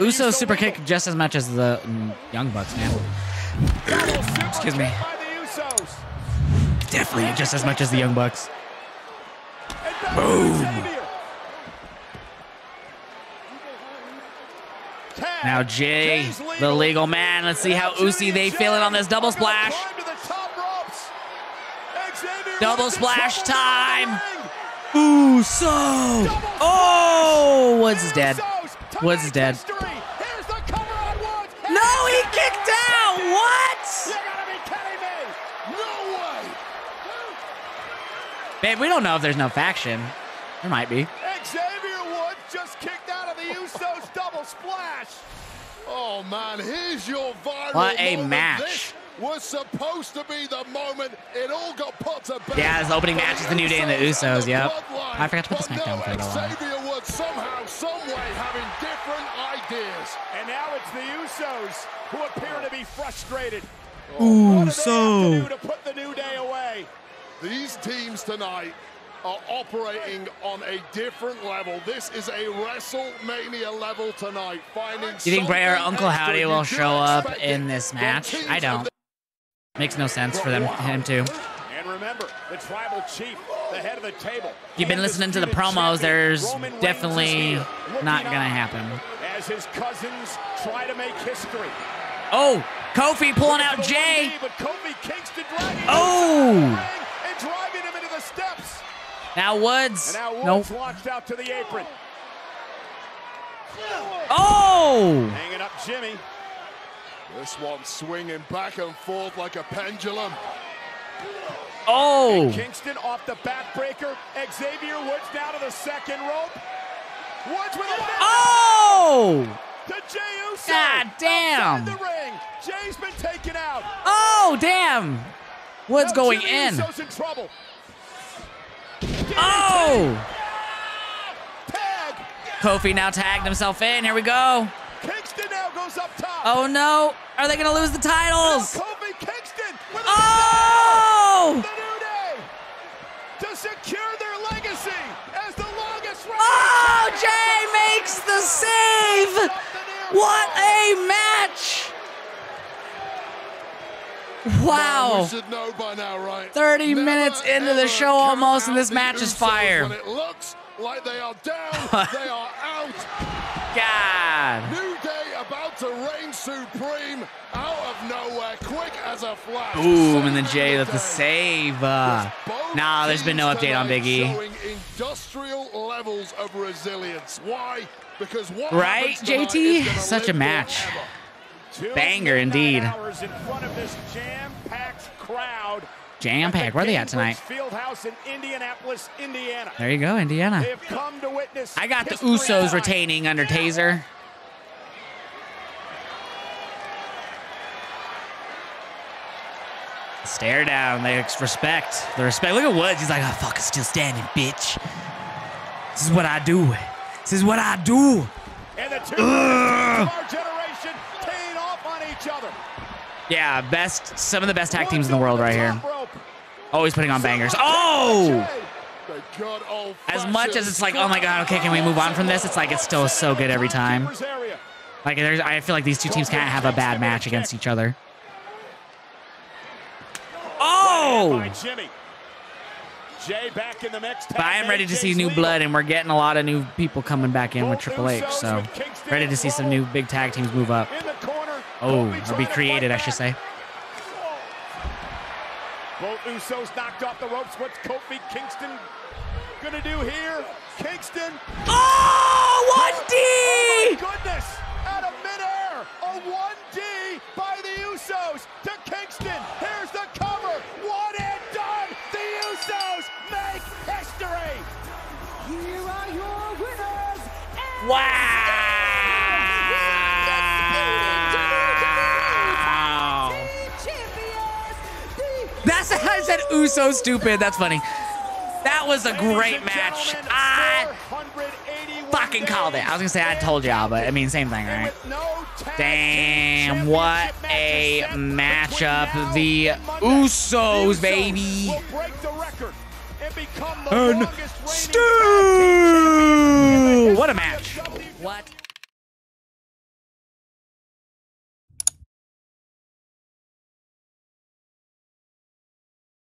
Uso super kick just as much as the Young Bucks, man. Excuse me. Definitely just as much as the Young Bucks. Boom. Now Jey, the legal man. Let's see how Usi they feeling on this double splash. Double splash time. Uso. Oh, Woods is dead. Woods is dead. No, he kicked out. What? Man, we don't know if there's no faction. There might be. Xavier Woods just kicked out of the Usos double splash. Oh man, here's your viral What a moment. match. This was supposed to be the moment. It all got put to bed. Yeah, this opening match is the New Day and the Usos, yep. I forgot to put the But SmackDown no, for a little while. Xavier Woods somehow, some way having different ideas. And now it's the Usos who appear to be frustrated. Ooh, What do to so. do to put the New Day away? These teams tonight are operating on a different level. This is a WrestleMania level tonight. Finding you think Bray or Uncle extra. Howdy will show up in this match? I don't. Makes no sense for them, him to. And remember, the tribal chief, the head of the table. You've been listening to the promos, there's Roman Reigns is definitely not gonna happen. As his cousins try to make history. Oh, Kofi pulling out Jey. 1D, But Kofi Kingston dragging him Oh. inside the and driving him into the steps. Now Woods. And now Nope. Woods launched out to the apron. Oh! Hanging up Jimmy. This one swinging back and forth like a pendulum. Oh! Kingston off the backbreaker. Xavier Woods down to the second rope. Woods with a Oh! to Jey Uso. God damn. The ring. Jey's been taken out. Oh, damn! Woods Now going Jimmy in. Uso's in trouble. Oh! Tag. Kofi now tagged himself in. Here we go. Kingston now goes up top. Oh no! Are they gonna lose the titles? Kofi Kingston Oh! The New Day to secure their legacy as the longest reigning Oh! Jey makes the save! of the near What a match! Man, Wow! we should know by now, right? 30 Never, minutes into the show almost, and this match is fire. When it looks like they are down, they are out. God! New Day about to reign supreme out of nowhere, quick as a flash. Boom, and then Jey the with the save. Uh, nah, there's been no update on tonight Big E. Showing industrial levels of resilience. Why? Because what Right, JT? Such a match. Banger indeed. In front of this jam-packed crowd. Jam pack. Where are they at tonight? Fieldhouse in Indianapolis, Indiana. There you go, Indiana. Come to witness. I got the Usos retaining under Taser. Stare down. They respect. The respect. Look at Woods. He's like, oh, fuck, I'm still standing, bitch. This is what I do. This is what I do. And the two our generation teeing off on each other. Yeah, best. Some of the best tag teams in the world right here. Always putting on bangers. Oh! The good old As much as it's like, oh my god, okay, can we move on from this? It's like it's still so good every time. Like there's, I feel like these two teams can't have a bad match against each other. Jimmy. Jey back in the mix. But I am ready to see new blood, and we're getting a lot of new people coming back in with Triple H. So ready to see some new big tag teams move up. In the corner. Oh, or be created, I should say. Both Usos knocked off the ropes. What's Kofi Kingston gonna do here? Kingston. Oh, one Oh D! my goodness! Out of midair, a 1D Wow! the champions, the That's I said Uso stupid. That's funny. That was a great match. I 481 fucking called it. I was gonna say I told y'all, but I mean same thing, right? with no tag Damn, what a matchup. The now and Monday. Usos, baby. will break the record and become the And longest reigning tag team Stu!